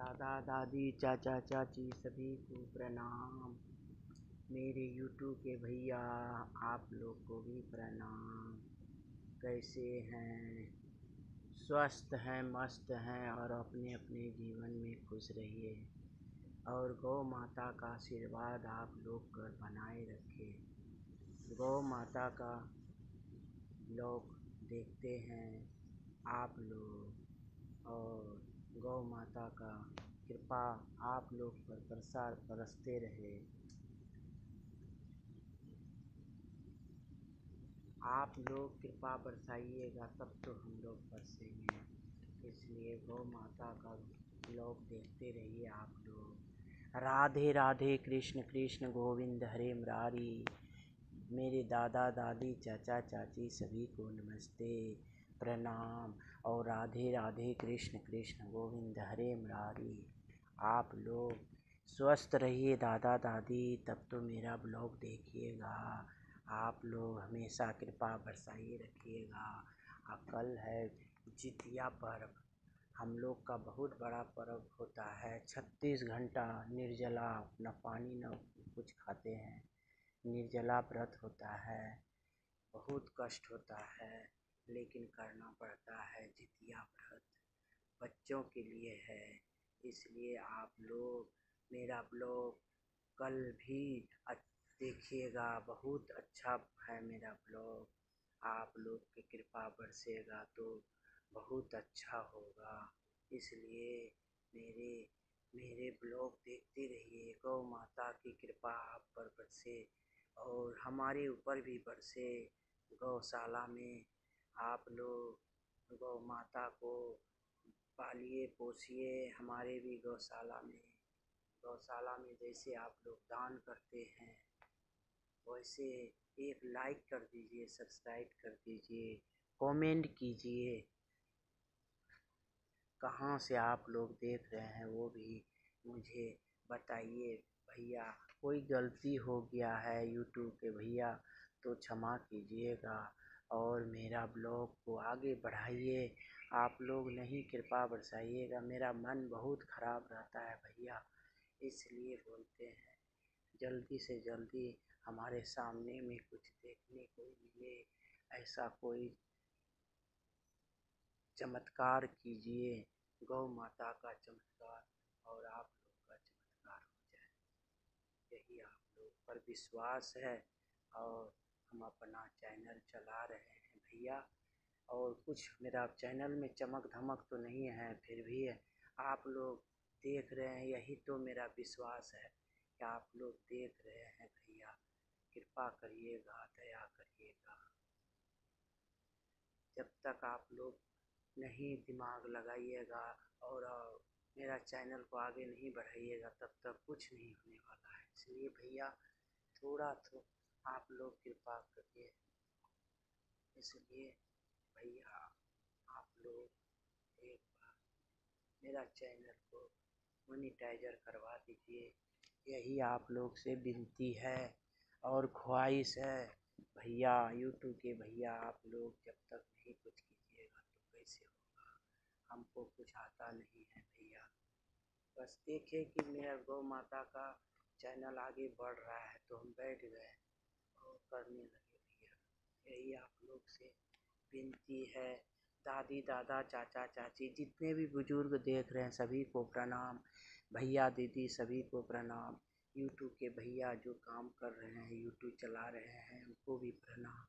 दादा, दादी, चाचा, चाची सभी को प्रणाम। मेरे यूट्यूब के भैया, आप लोग को भी प्रणाम। कैसे हैं? स्वस्थ हैं, मस्त हैं और अपने अपने जीवन में खुश रहिए। और गौ माता का आशीर्वाद आप लोग कर बनाए रखें। गौ माता का लोग देखते हैं आप लोग और गौ माता का कृपा आप लोग पर प्रसार बरसते रहे। आप लोग कृपा बरसाइएगा, तब तो हम लोग बरसेंगे। इसलिए गौ माता का लोग देखते रहिए आप लोग। राधे राधे कृष्ण कृष्ण गोविंद, हरे मुरारी। मेरे दादा, दादी, चाचा, चाची सभी को नमस्ते। प्रणाम। और राधे राधे कृष्ण कृष्ण गोविंद, हरे मुरारी। आप लोग स्वस्थ रहिए दादा, दादी, तब तो मेरा ब्लॉग देखिएगा। आप लोग हमेशा कृपा बरसाइए रखिएगा। कल है जितिया पर्व। हम लोग का बहुत बड़ा पर्व होता है। छत्तीस घंटा निर्जला न पानी न कुछ खाते हैं। निर्जला व्रत होता है। बहुत कष्ट होता है। लेकिन करना पड़ता है, जितिया व्रत बच्चों के लिए है। इसलिए आप लोग, मेरा ब्लॉग कल भी देखिएगा, बहुत अच्छा है मेरा ब्लॉग। आप लोग की कृपा बरसेगा तो बहुत अच्छा होगा। इसलिए मेरे मेरे ब्लॉग देखते रहिए। गौ माता की कृपा आप पर बरसे और हमारे ऊपर भी बरसे। गौशाला में आप लोग गौ माता को पालिए पोसिए हमारे भी गौशाला में गौशाला में जैसे आप लोग दान करते हैं, वैसे एक लाइक कर दीजिए सब्सक्राइब कर दीजिए कमेंट कीजिए। कहाँ से आप लोग देख रहे हैं, वो भी मुझे बताइए। भैया, कोई गलती हो गया है यूट्यूब के भैया तो क्षमा कीजिएगा। और मेरा ब्लॉग को आगे बढ़ाइए। आप लोग नहीं कृपा बरसाइएगा। मेरा मन बहुत ख़राब रहता है भैया, इसलिए बोलते हैं, जल्दी से जल्दी हमारे सामने में कुछ देखने को मिले। ऐसा कोई चमत्कार कीजिए, गौ माता का चमत्कार और आप लोग का चमत्कार हो जाए। यही आप लोग पर विश्वास है और हम अपना चैनल चला रहे हैं भैया। और कुछ मेरा चैनल में चमक धमक तो नहीं है, फिर भी है आप लोग देख रहे हैं, यही तो मेरा विश्वास है कि आप लोग देख रहे हैं भैया। कृपा करिएगा, दया करिएगा। जब तक आप लोग नहीं दिमाग लगाइएगा और मेरा चैनल को आगे नहीं बढ़ाइएगा, तब तक कुछ नहीं होने वाला है। इसलिए भैया, थोड़ा तो आप लोग कृपा करिए इसलिए भैया, आप लोग एक बार मेरा चैनल को मोनिटाइजर करवा दीजिए। यही आप लोग से विनती है और ख्वाहिश है। भैया यूट्यूब के भैया, आप लोग जब तक नहीं कुछ कीजिएगा तो कैसे होगा? हमको कुछ आता नहीं है भैया। बस देखे कि मेरा गौ माता का चैनल आगे बढ़ रहा है तो हम बैठ गए। करने लगे भैया यही आप लोग से विनती है। दादी, दादा, चाचा, चाची, जितने भी बुज़ुर्ग देख रहे हैं, सभी को प्रणाम। भैया दीदी, सभी को प्रणाम। यूट्यूब के भैया जो काम कर रहे हैं यूट्यूब चला रहे हैं, उनको भी प्रणाम।